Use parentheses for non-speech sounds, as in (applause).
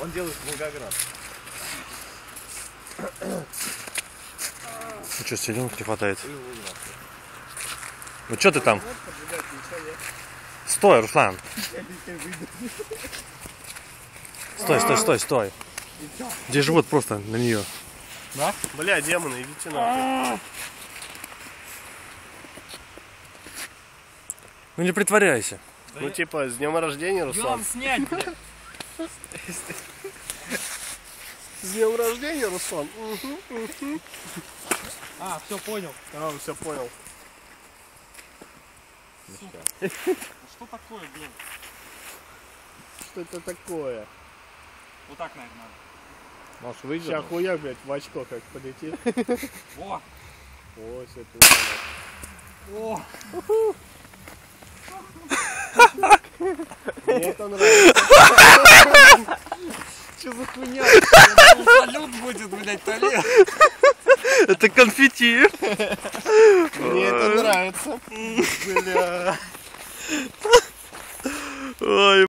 Он делает Волгоград. Ну что, селенок не хватает? Ну что ты там? Стой, Руслан. Стой, стой, стой, стой. Где живот просто на нее? Бля, демоны, идите нахуй. Ну не притворяйся. Ну типа, с днем рождения, Руслан. снять, блядь. С днем рождения, Руслан. А, все, понял. А, он все понял. Что такое, блин? Что это такое? Вот так, наверное, надо. Может выйдет? Сейчас хуяк, блядь, в очко как полетит. (laughs) О, О, все это о. Мне это нравится. Хуйня? Салют будет, блядь, Толе. Это конфетти. Мне это нравится. Бля. Ой,